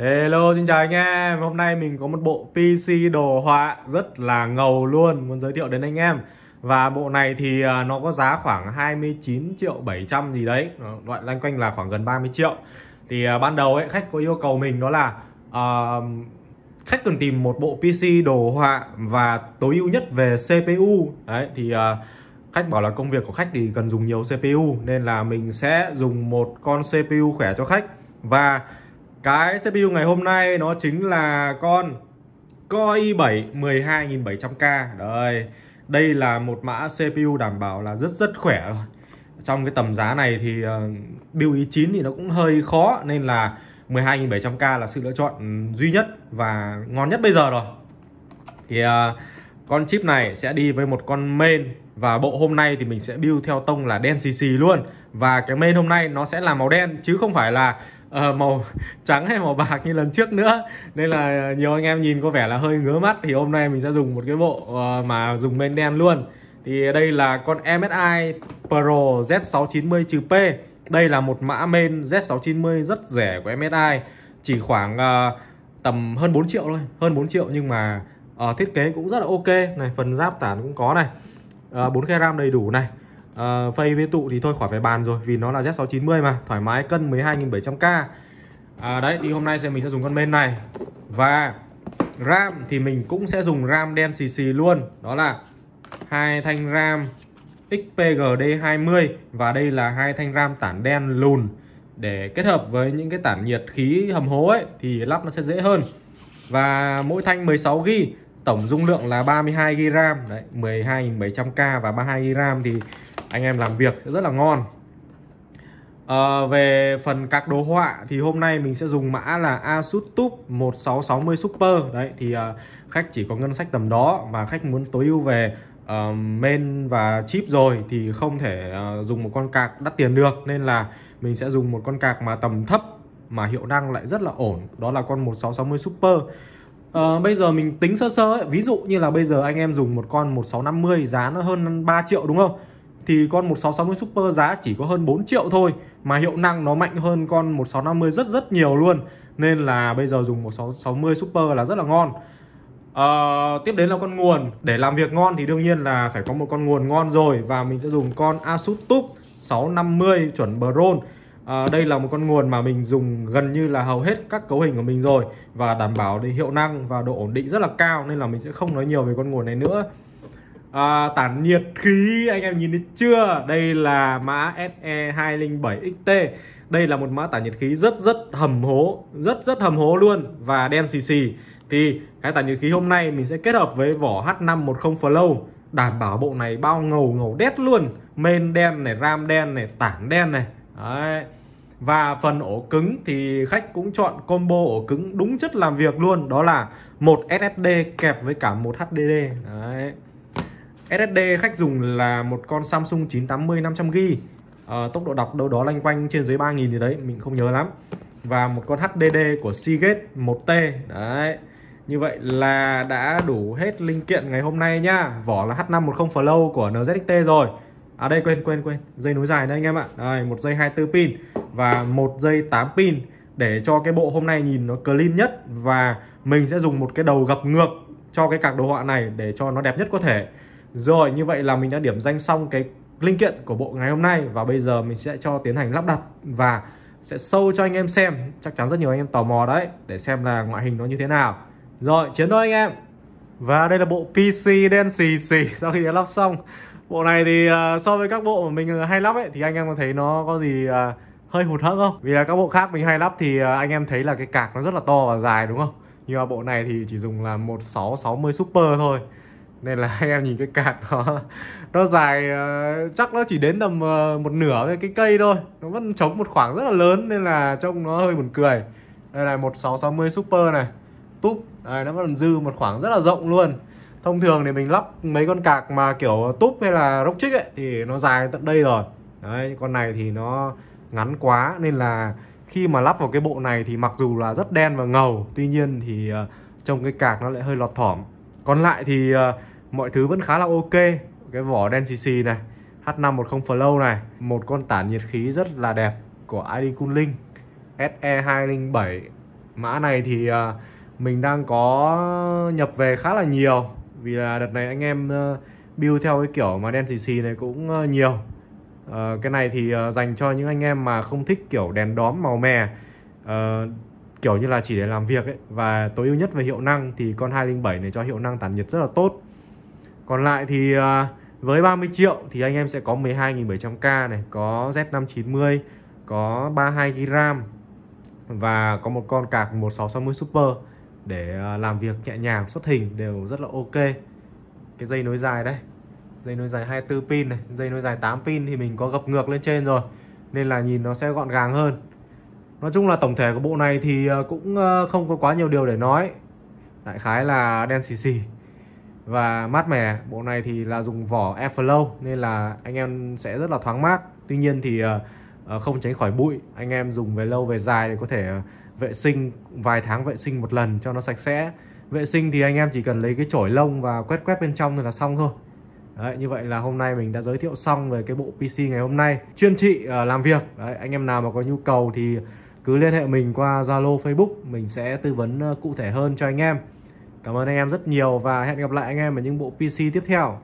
Hello xin chào anh em. Hôm nay mình có một bộ PC đồ họa rất là ngầu luôn Muốn giới thiệu đến anh em. Và bộ này thì à, nó có giá khoảng 29 triệu 700 gì đấy Loại lanh quanh là khoảng gần 30 triệu. Thì à, ban đầu ấy khách có yêu cầu mình đó là uh, Khách cần tìm một bộ PC đồ họa và tối ưu nhất về CPU Đấy thì uh, khách bảo là công việc của khách thì cần dùng nhiều CPU Nên là mình sẽ dùng một con CPU khỏe cho khách. Và cái CPU ngày hôm nay nó chính là con Core i7 12700K Đây Đây là một mã CPU đảm bảo là rất rất khỏe rồi. Trong cái tầm giá này thì uh, build i9 thì nó cũng hơi khó Nên là 12700K là sự lựa chọn duy nhất và ngon nhất bây giờ rồi. Thì uh, con chip này sẽ đi với một con main Và bộ hôm nay thì mình sẽ build theo tông là đen xì xì luôn. Và cái main hôm nay nó sẽ là màu đen chứ không phải là uh, màu trắng hay màu bạc như lần trước nữa. Nên là nhiều anh em nhìn có vẻ là hơi ngứa mắt thì hôm nay mình sẽ dùng một cái bộ uh, mà dùng bên đen luôn. Thì đây là con MSI Pro Z690-P đây là một mã main Z690 rất rẻ của MSI chỉ khoảng uh, tầm hơn 4 triệu thôi hơn 4 triệu nhưng mà uh, thiết kế cũng rất là ok. Này phần giáp tản cũng có này. Uh, 4 GB RAM đầy đủ này. Ờ, uh, phây với tụ thì thôi khỏi phải bàn rồi vì nó là Z690 mà thoải mái cân 12.700k à, đấy thì hôm nay sẽ mình sẽ dùng con bên này. Và RAM thì mình cũng sẽ dùng RAM đen xì xì luôn. Đó là hai thanh RAM XPGD20 và đây là hai thanh RAM tản đen lùn. Để kết hợp với những cái tản nhiệt khí hầm hố ấy thì lắp nó sẽ dễ hơn. Và mỗi thanh 16GB tổng dung lượng là 32GB RAM. Đấy 12.700k và 32GB RAM thì anh em làm việc sẽ rất là ngon. À, về phần các đồ họa thì hôm nay mình sẽ dùng mã là Asus TUF 1660 Super. Đấy thì à, khách chỉ có ngân sách tầm đó và khách muốn tối ưu về uh, main và chip rồi thì không thể uh, dùng một con cạc đắt tiền được. Nên là mình sẽ dùng một con cạc mà tầm thấp mà hiệu năng lại rất là ổn. Đó là con 1660 Super. Uh, bây giờ mình tính sơ sơ ấy, ví dụ như là bây giờ anh em dùng một con 1650 giá nó hơn 3 triệu đúng không? Thì con 1660 Super giá chỉ có hơn 4 triệu thôi mà hiệu năng nó mạnh hơn con 1650 rất rất nhiều luôn. Nên là bây giờ dùng 1660 Super là rất là ngon. À, tiếp đến là con nguồn. Để làm việc ngon thì đương nhiên là phải có một con nguồn ngon rồi. Và mình sẽ dùng con Asus TUF 650 chuẩn Bron à, ờ, đây là một con nguồn mà mình dùng gần như là hầu hết các cấu hình của mình rồi. Và đảm bảo hiệu năng và độ ổn định rất là cao. Nên là mình sẽ không nói nhiều về con nguồn này nữa à, tản nhiệt khí anh em nhìn thấy chưa? Đây là mã SE207XT đây là một mã tản nhiệt khí rất rất hầm hố rất rất hầm hố luôn và đen xì xì. Thì cái tản nhiệt khí hôm nay mình sẽ kết hợp với vỏ H510 Flow đảm bảo bộ này bao ngầu ngầu đét luôn. Main đen này ram đen này tản đen này. Đấy. và phần ổ cứng thì khách cũng chọn combo ổ cứng đúng chất làm việc luôn. Đó là một SSD kẹp với cả một HDD Đấy. SSD khách dùng là một con Samsung 980 500GB à, Tốc độ đọc đâu đó lanh quanh trên dưới 3000 thì đấy Mình không nhớ lắm. Và một con HDD của Seagate 1T Đấy. Như vậy là đã đủ hết linh kiện ngày hôm nay nhá. Vỏ là H510 Flow của NZXT rồi. À đây quên quên quên. Dây nối dài đây anh em ạ. Đây một dây 24 pin Và một dây 8 pin Để cho cái bộ hôm nay nhìn nó clean nhất. Và mình sẽ dùng một cái đầu gập ngược Cho cái cạc đồ họa này Để cho nó đẹp nhất có thể rồi như vậy là mình đã điểm danh xong cái linh kiện của bộ ngày hôm nay và bây giờ mình sẽ cho tiến hành lắp đặt và sẽ sâu cho anh em xem. Chắc chắn rất nhiều anh em tò mò đấy để xem là ngoại hình nó như thế nào. Rồi chiến thôi anh em. Và đây là bộ PC đen xì xì. Sau khi đã lắp xong bộ này thì uh, so với các bộ mà mình à, hay lắp ấy thì anh em có thấy nó có gì uh, hơi hụt hẫng không? Vì là các bộ khác mình hay lắp thì uh, anh em thấy là cái cạc nó rất là to và dài đúng không? Nhưng mà bộ này thì chỉ dùng là 1660 super thôi nên là anh em nhìn cái cạt nó nó dài uh, chắc nó chỉ đến tầm uh, một nửa cái, cây thôi. Nó vẫn chống một khoảng rất là lớn nên là trông nó hơi buồn cười. Đây là 1660 super này. Túp. Đây, nó vẫn dư một khoảng rất là rộng luôn. Thông thường thì mình lắp mấy con cạc mà kiểu túp hay là rốc chích ấy thì nó dài tận đây rồi. Đấy con này thì nó ngắn quá nên là khi mà lắp vào cái bộ này thì mặc dù là rất đen và ngầu tuy nhiên thì uh, cái cạc nó lại hơi lọt thỏm còn lại thì uh, mọi thứ vẫn khá là ok. Cái vỏ đen xì xì này H510 Flow này một con tản nhiệt khí rất là đẹp của ID Cooling SE207 Mã này thì uh, mình đang có nhập về khá là nhiều Vì là đợt này anh em uh, build theo cái kiểu mà đen xì xì này cũng uh, nhiều. Uh, Cái này thì uh, dành cho những anh em mà không thích kiểu đèn đóm màu mè. Uh, Kiểu như là chỉ để làm việc ấy, Và tối ưu nhất về hiệu năng thì con 207 này cho hiệu năng tản nhiệt rất là tốt. Còn lại thì à, với 30 triệu thì anh em sẽ có 12.700K này, Có Z590 Có 32GB RAM Và có một con cạc 1660 Super Để à, làm việc nhẹ nhàng, xuất hình đều rất là ok. Cái dây nối dài đây Dây nối dài 24 pin này, Dây nối dài 8 pin thì mình có gập ngược lên trên rồi, Nên là nhìn nó sẽ gọn gàng hơn. Nói chung là tổng thể của bộ này thì ờ, cũng ờ, không có quá nhiều điều để nói. Đại khái là đen xì xì. Và mát mẻ bộ này thì là dùng vỏ Airflow nên là anh em sẽ rất là thoáng mát. Tuy nhiên thì ờ, không tránh khỏi bụi. Anh em dùng về lâu về dài thì có thể vệ sinh vài tháng vệ sinh một lần cho nó sạch sẽ. Vệ sinh thì anh em chỉ cần lấy cái chổi lông và quét quét bên trong thì là xong thôi. Đấy, như vậy là hôm nay mình đã giới thiệu xong về cái bộ PC ngày hôm nay. Chuyên trị uh, làm việc. Đấy, anh em nào mà có nhu cầu thì cứ liên hệ mình qua Zalo, Facebook, mình sẽ tư vấn ờ, cụ thể hơn cho anh em. Cảm ơn anh em rất nhiều và hẹn gặp lại anh em ở những bộ PC tiếp theo.